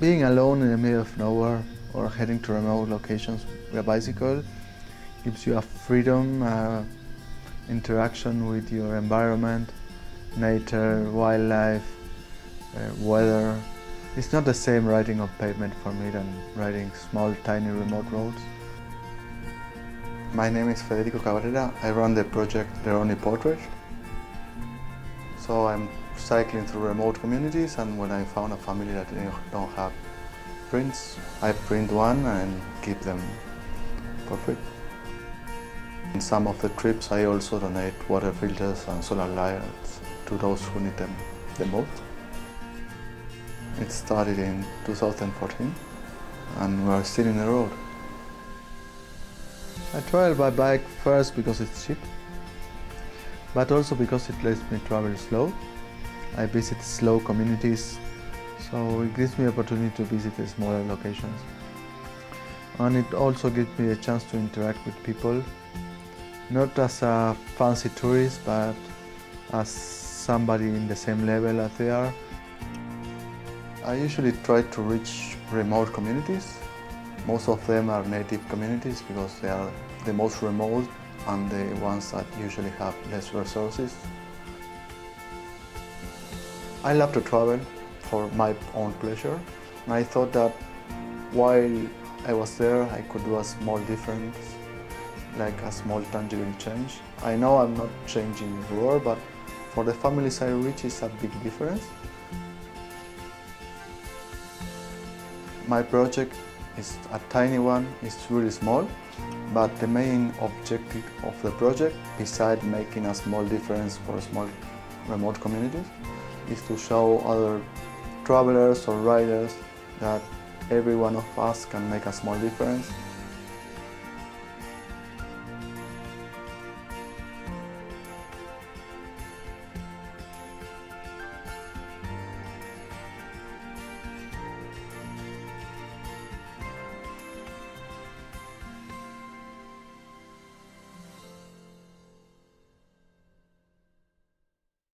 Being alone in the middle of nowhere or heading to remote locations with a bicycle gives you a freedom, uh, interaction with your environment, nature, wildlife, uh, weather. It's not the same riding on pavement for me than riding small, tiny, remote roads. My name is Federico Cabrera. I run the project Their Only Portrait. So I'm cycling through remote communities and when I found a family that don't have prints, I print one and keep them for free. In some of the trips I also donate water filters and solar lights to those who need them the most. It started in 2014 and we are still in the road. I travel by bike first because it's cheap, but also because it lets me travel slow. I visit slow communities, so it gives me opportunity to visit the smaller locations. And it also gives me a chance to interact with people, not as a fancy tourist, but as somebody in the same level as they are. I usually try to reach remote communities. Most of them are native communities because they are the most remote and the ones that usually have less resources. I love to travel for my own pleasure. And I thought that while I was there, I could do a small difference, like a small tangible change. I know I'm not changing the world, but for the families I reach, it's a big difference. My project is a tiny one, it's really small, but the main objective of the project, besides making a small difference for small remote communities, is to show other travelers or riders that every one of us can make a small difference